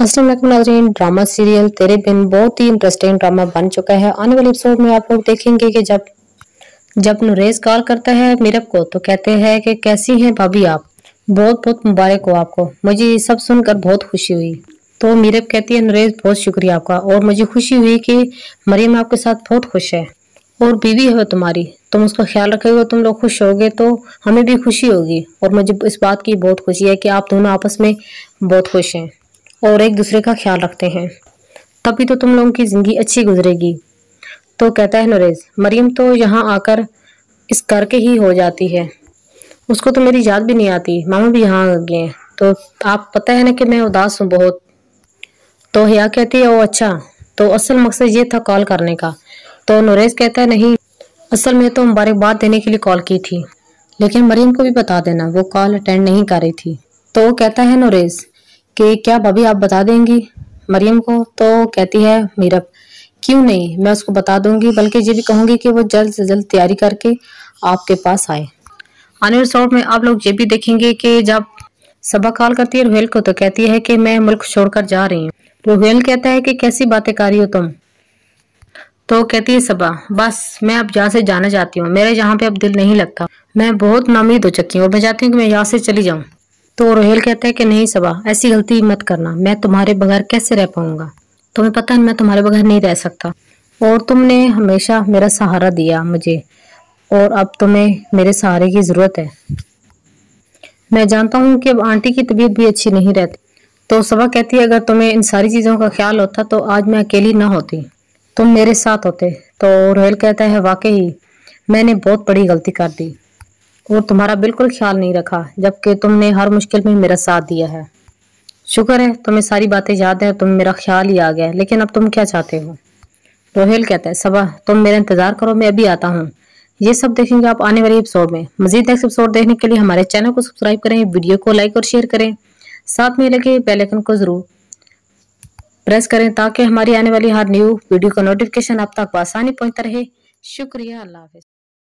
असलम नाजरीन, drama serial तेरे बिन बहुत ही इंटरेस्टिंग ड्रामा बन चुका है। आने वाले एपिसोड में आप लोग देखेंगे कि जब जब नरेश कॉल करता है मीरब को तो कहते हैं कि कैसी हैं भाभी आप? बहुत बहुत मुबारक हो आपको। मुझे ये सब सुनकर बहुत खुशी हुई। तो मीरब कहती है, नरेश बहुत शुक्रिया आपका। और मुझे खुशी हुई कि मरियम आपके साथ बहुत खुश है। और बीवी है तुम्हारी। तुम उसका ख्याल रखोगे, तुम लोग खुश होगे तो हमें भी खुशी होगी। और मुझे इस बात की बहुत खुशी है कि आप दोनों आपस में बहुत खुश हैं। और एक दूसरे का ख्याल रखते हैं। तभी तो तुम लोगों की ज़िंदगी अच्छी गुजरेगी। तो कहता है नरेश, मरियम तो यहाँ आकर इस करके ही हो जाती है। उसको तो मेरी याद भी नहीं आती, मामा भी यहाँ आ गए हैं। तो आप पता है ना कि मैं उदास हूँ बहुत। तो हया कहती है, ओ अच्छा तो असल मकसद ये था कॉल करने का। तो नरेश कहता है, नहीं, असल में तो मुबारकबाद देने के लिए कॉल की थी, लेकिन मरियम को भी बता देना, वो कॉल अटेंड नहीं कर रही थी। तो वो कहता है, नरेश कि क्या भाभी आप बता देंगी? मरियम को तो कहती है, मीरब, क्यों नहीं? मैं उसको बता दूँगी, बल्कि ये भी कहूँगी कि वो जल्द से जल्द तैयारी करके आपके पास आए। आने शॉर्ट में आप लोग ये भी देखेंगे कि जब सबा कॉल करती है रोहेल को तो कहती है कि मैं मुल्क छोड़कर जा रही हूँ। रोहेल कहता है कि कैसी बातें कर रही हो तुम? तो कहती है सबा बस, मैं अब यहाँ से जाना चाहती हूँ। मेरे यहाँ पे अब दिल नहीं लगता। मैं बहुत नामीद हो चुकी हूँ। और मैं चाहती हूँ कि मैं यहाँ से चली जाऊँ। तो रोहेल कहता है कि नहीं सबा, ऐसी गलती मत करना, मैं तुम्हारे बगैर कैसे रह पाऊँगा? तुम्हें पता है मैं तुम्हारे बगैर नहीं रह सकता। और तुमने हमेशा मेरा सहारा दिया मुझे, और अब तुम्हें मेरे सहारे की ज़रूरत है। मैं जानता हूँ कि अब आंटी की तबीयत भी अच्छी नहीं रहती। तो सबा कहती है, अगर तुम्हें इन सारी चीज़ों का ख्याल होता तो आज मैं अकेली ना होती। तुम मेरे साथ होते। तो रोहेल कहता है, वाकई, मैंने बहुत बड़ी गलती कर दी। और तुम्हारा बिल्कुल ख्याल नहीं रखा, जबकि तुमने हर मुश्किल में मेरा साथ दिया है। शुक्र है, तुम्हें सारी बातें याद है, तुम मेरा ख्याल ही आ गया लेकिन अब तुम क्या चाहते हो? रोहेल कहता है, सबा, तुम मेरा इंतज़ार करो, मैं अभी आता हूँ। ये सब देखेंगे आप आने वाले एपिसोड में। मजीद नेक्स्ट एपिसोड देखने के लिए हमारे चैनल को सब्सक्राइब करें वीडियो को लाइक और शेयर करें। साथ में लगे बेल आइकन को ज़रूर प्रेस करें, ताकि हमारी आने वाली हर न्यू वीडियो का नोटिफिकेशन आप तक आसानी पहुँचता रहे। शुक्रिया, अल्लाह हाफिज।